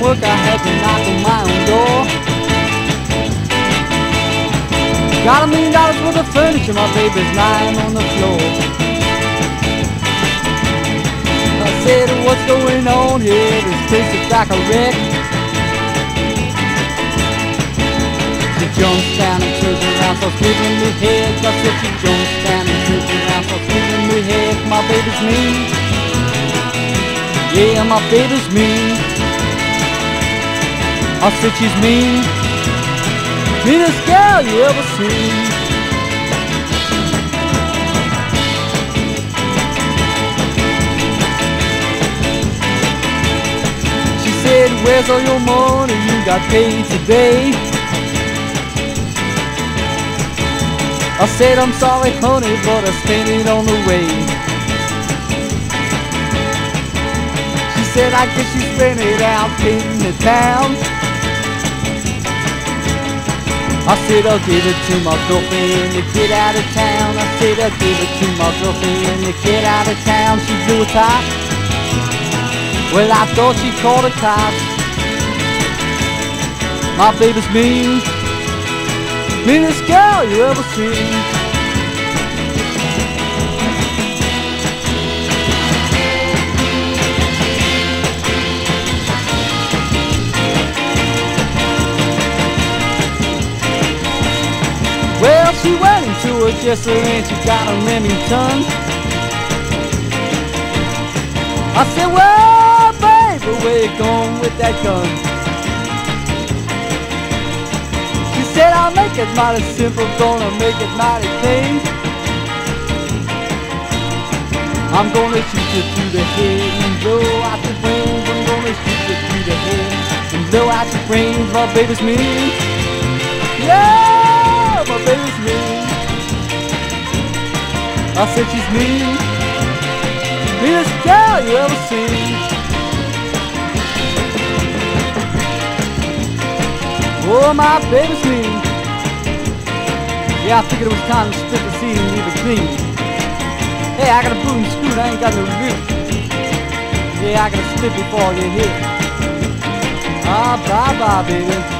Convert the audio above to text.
work, I had to knock on my own door. Got a million dollars worth of furniture, my baby's lying on the floor. I said, what's going on here? This place is like a wreck. She jumps down and turns around, starts giving me head. I said she jumps down and turns around, starts giving me head. My baby's mean. Yeah, my baby's mean. I said she's mean. Meanest girl you ever seen. She said, where's all your money you got paid today? I said, I'm sorry, honey, but I spent it on the way. Said, I guess you spent it out in the town. I said, I'll give it to my girlfriend to get out of town. I said, I'll give it to my girlfriend to get out of town. She blew a top. Well, I thought she called a cop. My baby's mean. Meanest girl you ever seen. Into a dresser and she got a Remington. I said, well, baby, where you going with that gun? She said, I'll make it mighty simple, gonna make it mighty plain. I'm gonna shoot you through the head and blow out your brains. I'm gonna shoot you through the head and blow out your brains. My baby's mean. I said she's mean. Meanest girl you ever seen. Oh, my baby's mean. Yeah, I figured it was time to split the seed and leave clean. Hey, I got a boot and screw, I ain't got no root. Yeah, I got a split before you hit. Ah, bye bye, baby.